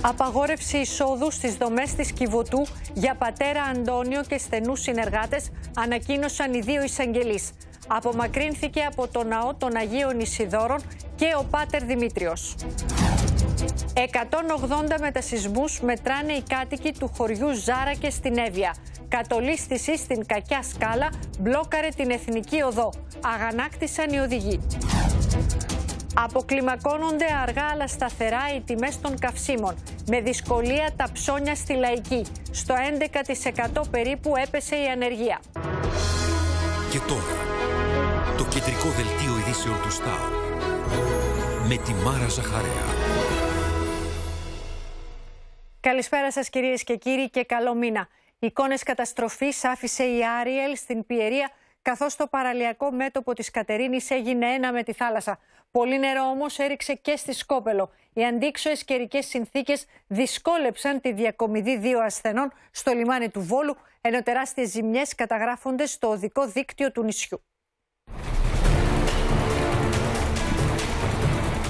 Απαγόρευση εισόδου στις δομές της Κιβωτού για πατέρα Αντώνιο και στενούς συνεργάτες ανακοίνωσαν οι δύο εισαγγελείς. Απομακρύνθηκε από το ναό των Αγίων Ισιδόρων και ο Πάτερ Δημήτριος. 180 μετασυσμούς μετράνε οι κάτοικοι του χωριού Ζάρα και στην Εύβοια. Κατολίσθηση στην κακιά σκάλα μπλόκαρε την εθνική οδό. Αγανάκτησαν οι οδηγοί. Αποκλιμακώνονται αργά αλλά σταθερά οι τιμές των καυσίμων. Με δυσκολία τα ψώνια στη λαϊκή. Στο 11% περίπου έπεσε η ανεργία. Και τώρα, το κεντρικό δελτίο ειδήσεων του ΣΤΑΡ. Με τη Μάρα Ζαχαρέα. Καλησπέρα σας κυρίες και κύριοι και καλό μήνα. Εικόνες καταστροφής άφησε η Άριελ στην Πιερία καθώς το παραλιακό μέτωπο της Κατερίνης έγινε ένα με τη θάλασσα. Πολύ νερό όμως έριξε και στη Σκόπελο. Οι αντίξωες καιρικές συνθήκες δυσκόλεψαν τη διακομιδή δύο ασθενών στο λιμάνι του Βόλου, ενώ τεράστιες ζημιές καταγράφονται στο οδικό δίκτυο του νησιού.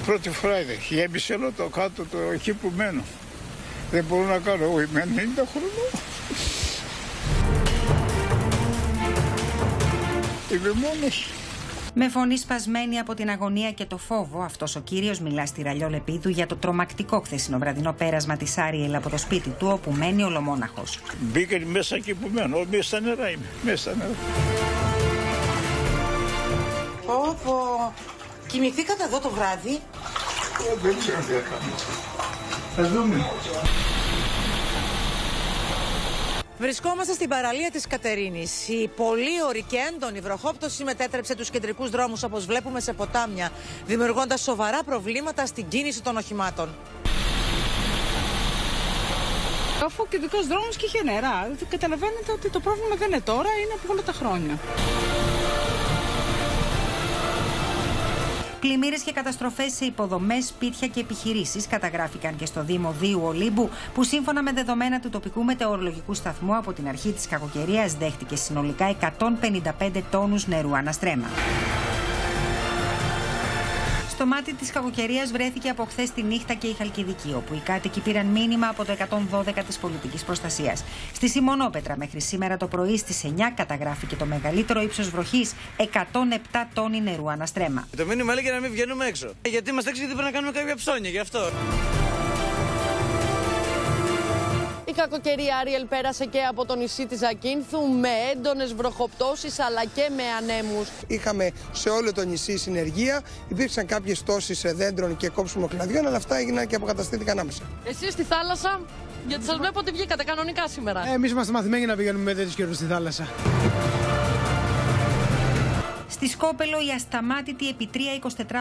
Πρώτη φορά είδε. Γέμισε όλο το κάτω το εκεί που μένω. Δεν μπορώ να κάνω. Εγώ είμαι 90 χρονών. Είμαι μόνος. Με φωνή σπασμένη από την αγωνία και το φόβο, αυτός ο κύριος μιλά στη Ραλιό Λεπίδου για το τρομακτικό χθεσινό βραδινό πέρασμα της Άριελ από το σπίτι του, όπου μένει ολομόναχο. Μπήκε μέσα εκεί που μένω. Μέσα στα νερά είμαι. Μέσα στα νερά. Πω, πω. Κοιμηθήκατε εδώ το βράδυ; Ε, Δεν ξέρω τι θα κάνω. Ας δούμε. Βρισκόμαστε στην παραλία της Κατερίνης. Η πολύ ωρη και έντονη βροχόπτωση μετέτρεψε τους κεντρικούς δρόμους όπως βλέπουμε σε ποτάμια, δημιουργώντας σοβαρά προβλήματα στην κίνηση των οχημάτων. Αφού ο κεντρικός δρόμος και είχε νερά. Καταλαβαίνετε ότι το πρόβλημα δεν είναι τώρα, είναι από όλα τα χρόνια. Πλημμύρες και καταστροφές σε υποδομές, σπίτια και επιχειρήσεις καταγράφηκαν και στο Δήμο Δίου Ολύμπου, που σύμφωνα με δεδομένα του τοπικού μετεωρολογικού σταθμού από την αρχή της κακοκαιρίας δέχτηκε συνολικά 155 τόνους νερού αναστρέμα. Στο μάτι της κακοκαιρίας βρέθηκε από χθες τη νύχτα και η Χαλκιδική, όπου οι κάτοικοι πήραν μήνυμα από το 112 της πολιτικής προστασίας. Στη Σιμονόπετρα, μέχρι σήμερα το πρωί στις 9, καταγράφηκε το μεγαλύτερο ύψος βροχής, 107 τόνοι νερού αναστρέμα. Το μήνυμα λέει να μην βγαίνουμε έξω. Γιατί είμαστε έξω, γιατί πρέπει να κάνουμε κάποια ψώνια, γι' αυτό. Η κακοκαιρία Άριελ πέρασε και από το νησί της Ακίνθου με έντονες βροχοπτώσεις αλλά και με ανέμους. Είχαμε σε όλο το νησί συνεργεία. Υπήρξαν κάποιες τόσεις δέντρων και κόψιμο κλαδιών, αλλά αυτά έγιναν και αποκαταστήθηκαν άμεσα. Εσείς στη θάλασσα, γιατί σας βλέπω ότι βγήκατε κανονικά σήμερα. Εμείς είμαστε μαθημένοι να πηγαίνουμε με τέτοιου καιρούς στη θάλασσα. Στη Σκόπελο, η ασταμάτητη επί 3-24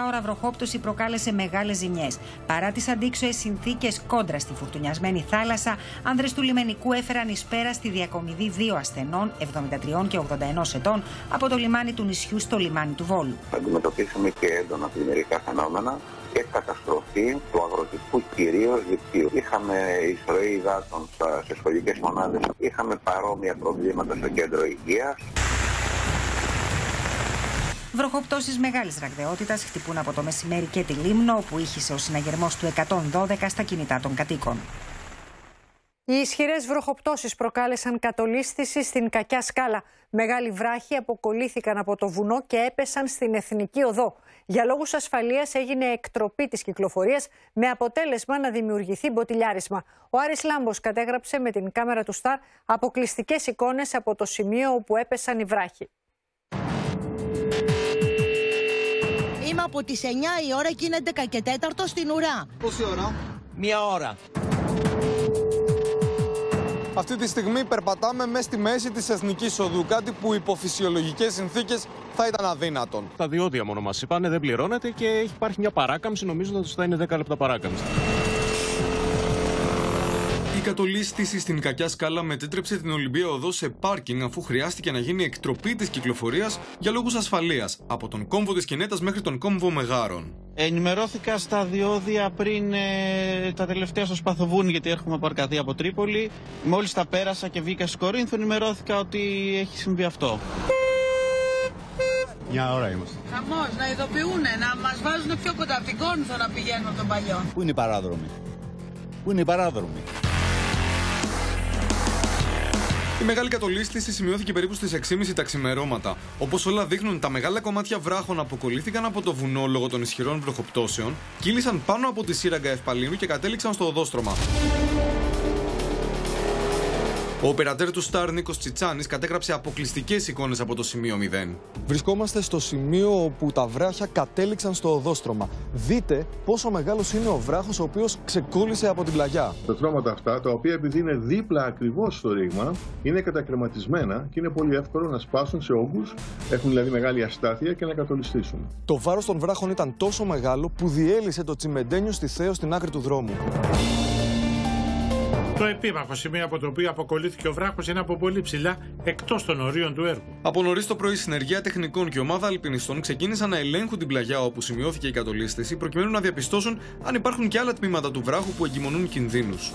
ώρα βροχόπτωση προκάλεσε μεγάλες ζημιές. Παρά τις αντίξωες συνθήκες κόντρα στη φουρτουνιασμένη θάλασσα, άνδρες του λιμενικού έφεραν εις πέρα στη διακομιδή δύο ασθενών, 73 και 81 ετών, από το λιμάνι του νησιού στο λιμάνι του Βόλου. Αντιμετωπίσαμε και έντονα πλημμυρικά φαινόμενα και καταστροφή του αγροτικού κυρίως δικτύου. Είχαμε εισρωή υδάτων στα- σε σχολικές μονάδες, είχαμε παρόμοια προβλήματα στο κέντρο υγείας. Βροχοπτώσεις μεγάλης ραγδαιότητας χτυπούν από το μεσημέρι και τη Λίμνο, όπου ήχησε ο συναγερμός του 112 στα κινητά των κατοίκων. Οι ισχυρές βροχοπτώσεις προκάλεσαν κατολίσθηση στην κακιά σκάλα. Μεγάλοι βράχοι αποκολλήθηκαν από το βουνό και έπεσαν στην εθνική οδό. Για λόγους ασφαλείας έγινε εκτροπή της κυκλοφορίας με αποτέλεσμα να δημιουργηθεί μποτιλιάρισμα. Ο Άρης Λάμπος κατέγραψε με την κάμερα του Σταρ αποκλειστικές εικόνες από το σημείο όπου έπεσαν οι βράχοι. Είμαι από τις 9 η ώρα και είναι 11 και 4 στην ουρά. Πόση ώρα; Μία ώρα. Αυτή τη στιγμή περπατάμε μέσα στη μέση της Εθνικής Οδού, κάτι που υπό φυσιολογικές συνθήκες θα ήταν αδύνατον. Τα διόδια μόνο μας είπανε, δεν πληρώνεται και έχει υπάρχει μια παράκαμψη. Νομίζω ότι θα είναι 10 λεπτά παράκαμψη. Η κατολίσθηση στην κακιά σκάλα μετέτρεψε την Ολυμπία Οδό σε πάρκινγκ αφού χρειάστηκε να γίνει εκτροπή της κυκλοφορίας για λόγους ασφαλείας από τον κόμβο της Κινέτας μέχρι τον κόμβο Μεγάρων. Ενημερώθηκα στα διόδια πριν ε, τα τελευταία στο Σπαθοβούνι, γιατί έρχομαι από Αρκαδία από Τρίπολη. Μόλις τα πέρασα και βγήκα στη Κορίνθου, ενημερώθηκα ότι έχει συμβεί αυτό. Μια ώρα είμαστε. Χαμός, να ειδοποιούν, να μας βάζουν πιο κοντά από την Κόρινθο να πηγαίνουμε από τον παλιό. Πού είναι η παράδρομη. που είναι οι παράδρομοι; Η μεγάλη κατολίσθηση σημειώθηκε περίπου στις 6.30 τα ξημερώματα. Όπως όλα δείχνουν, τα μεγάλα κομμάτια βράχων αποκολλήθηκαν από το βουνό λόγω των ισχυρών βροχοπτώσεων, κύλησαν πάνω από τη σύραγγα Ευπαλίνου και κατέληξαν στο οδόστρωμα. Ο οπερατέρ του Star Νίκος Τσιτσάνης κατέγραψε αποκλειστικές εικόνες από το σημείο 0. Βρισκόμαστε στο σημείο όπου τα βράχια κατέληξαν στο οδόστρωμα. Δείτε πόσο μεγάλος είναι ο βράχος ο οποίος ξεκόλλησε από την πλαγιά. Τα στρώματα αυτά, τα οποία επειδή είναι δίπλα ακριβώς στο ρήγμα, είναι κατακρεματισμένα και είναι πολύ εύκολο να σπάσουν σε όγκους, έχουν δηλαδή μεγάλη αστάθεια και να κατολιστήσουν. Το βάρος των βράχων ήταν τόσο μεγάλο που διέλυσε το τσιμεντένιο στη Θέο στην άκρη του δρόμου. Το επίμαχο σημείο από το οποίο αποκολλήθηκε ο βράχος είναι από πολύ ψηλά εκτός των ορίων του έργου. Από νωρίς το πρωί, συνεργεία τεχνικών και ομάδα αλπινιστών ξεκίνησαν να ελέγχουν την πλαγιά όπου σημειώθηκε η κατολίσθηση, προκειμένου να διαπιστώσουν αν υπάρχουν και άλλα τμήματα του βράχου που εγκυμονούν κινδύνους.